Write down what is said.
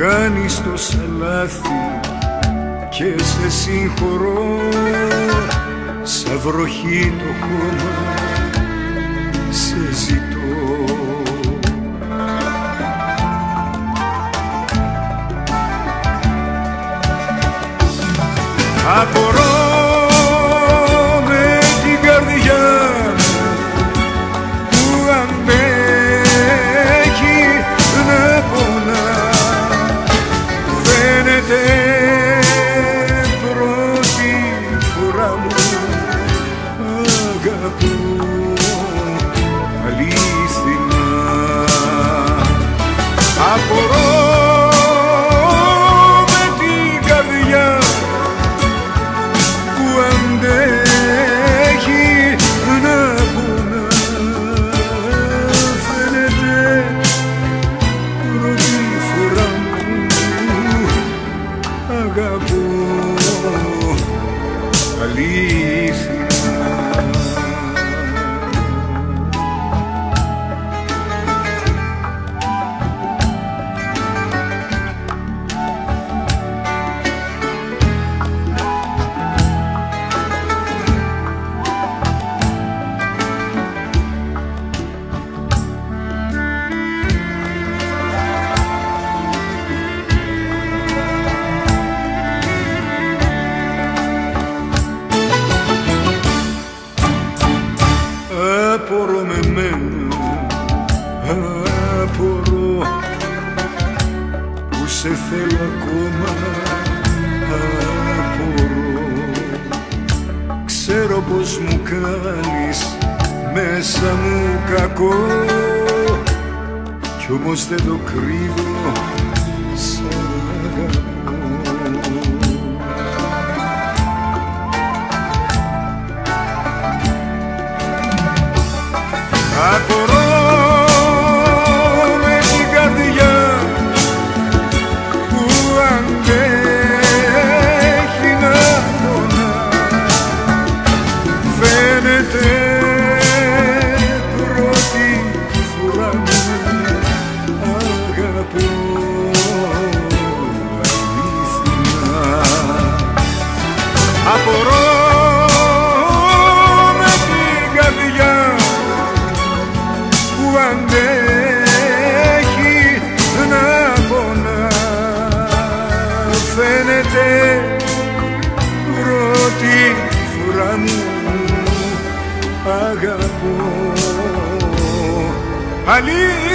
κάνεις τόσα λάθη και σε συγχωρώ. Σαν βροχή το χώμα σε ζητώ. Απορώ αγαπώ αλήθινα Απορώ σε θέλω ακόμα, απορώ Ξέρω πως μου κάνεις μέσα μου κακό. Κι όμως δεν το κρύβω, σ' Απορώ με την καρδιά που αντέχει να πονά. Φαίνεται πρώτη φορά μου αγαπώ. Αλήθεια